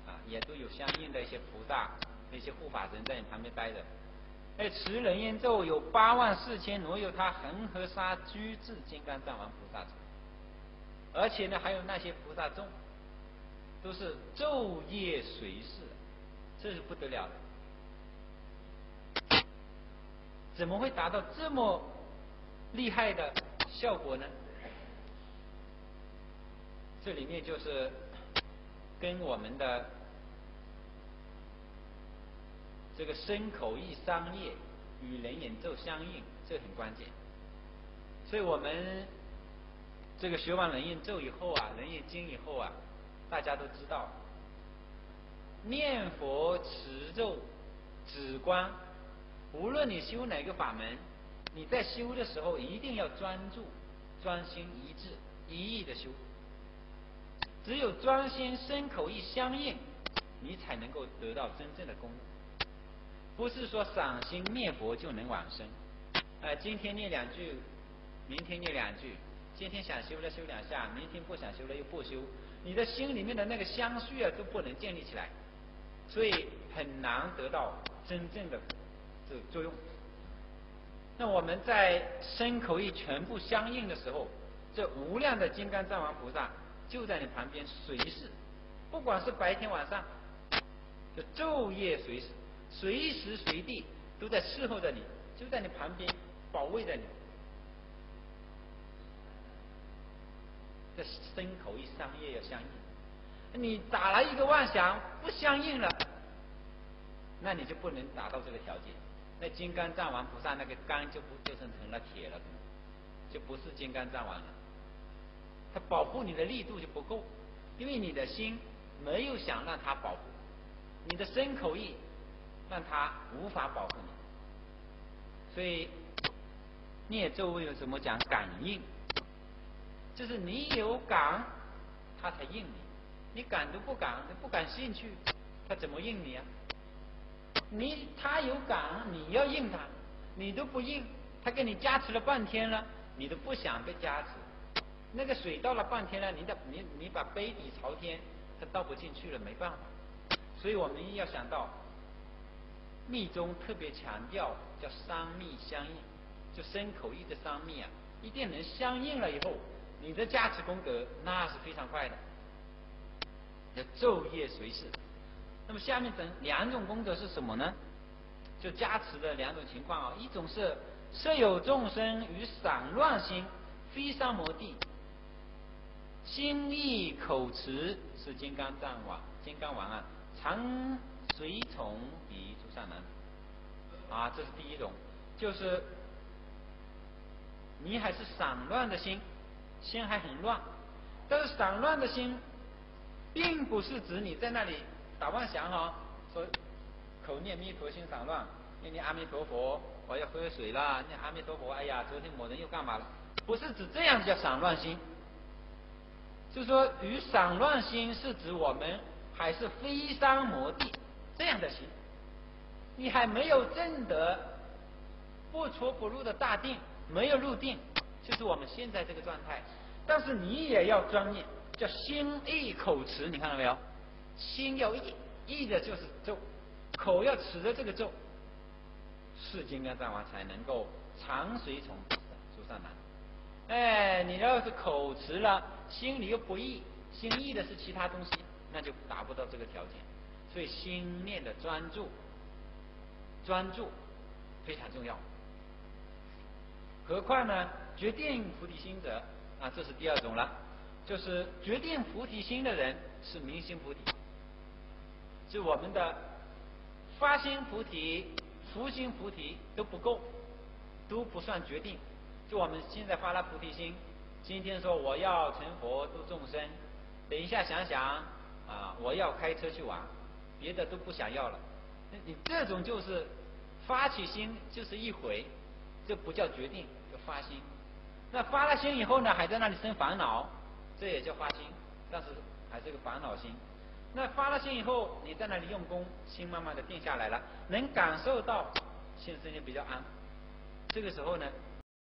啊。也都有相应的一些菩萨、那些护法神在你旁边待着。哎，持人烟咒有八万四千罗有他恒河沙居至金刚藏王菩萨而且呢，还有那些菩萨众，都是昼夜随侍，这是不得了的。怎么会达到这么厉害的效果呢？这里面就是跟我们的。这个身口意商业与人眼奏相应，这很关键。所以我们这个学完人眼咒以后啊，人眼经以后啊，大家都知道，念佛持咒止观，无论你修哪个法门，你在修的时候一定要专注、专心一致、一意的修。只有专心身口意相应，你才能够得到真正的功。不是说赏心念佛就能往生，呃，今天念两句，明天念两句，今天想修了修两下，明天不想修了又不修，你的心里面的那个相续啊都不能建立起来，所以很难得到真正的这作用。那我们在身口意全部相应的时候，这无量的金刚藏王菩萨就在你旁边随时，不管是白天晚上，就昼夜随时。随时随地都在伺候着你，就在你旁边保卫着你。这身口意商业要相应，你打了一个妄想不相应了，那你就不能达到这个条件。那金刚藏王菩萨那个钢就不就成成了铁了，就不是金刚藏王了。他保护你的力度就不够，因为你的心没有想让他保护，你的身口意。让他无法保护你，所以念咒为什么讲感应？就是你有感，他才应你；你感都不感，不感兴趣，他怎么应你啊？你他有感，你要应他，你都不应，他给你加持了半天了，你都不想被加持。那个水倒了半天了，你的你你把杯底朝天，它倒不进去了，没办法。所以我们要想到。密宗特别强调叫三密相应，就身口意的三密啊，一定能相应了以后，你的加持功德那是非常快的，要昼夜随侍。那么下面等两种功德是什么呢？就加持的两种情况啊，一种是设有众生与散乱心非三摩地，心意口持是金刚藏王，金刚王啊，常。随从比诸善男，啊，这是第一种，就是你还是散乱的心，心还很乱，但是散乱的心，并不是指你在那里打妄想哈，说口念弥陀心散乱，念念阿弥陀佛，我要喝水啦，念阿弥陀佛，哎呀，昨天某人又干嘛了？不是指这样叫散乱心，就说与散乱心是指我们还是非三摩地。这样的心，你还没有证得不出不入的大定，没有入定，就是我们现在这个状态。但是你也要专念，叫心意口持，你看到没有？心要意，意的就是咒，口要持着这个咒，是金刚藏王才能够长随从诸上难。哎，你要是口持了，心里又不意，心意的是其他东西，那就达不到这个条件。所以心念的专注，专注非常重要。何况呢，决定菩提心者啊，这是第二种了，就是决定菩提心的人是明心菩提，是我们的发心菩提、福心菩提都不够，都不算决定。就我们现在发了菩提心，今天说我要成佛度众生，等一下想想啊，我要开车去玩，别的都不想要了。那你这种就是发起心就是一回，这不叫决定，叫发心。那发了心以后呢，还在那里生烦恼，这也叫发心，但是还是个烦恼心。那发了心以后，你在那里用功，心慢慢的定下来了，能感受到心身心比较安。这个时候呢。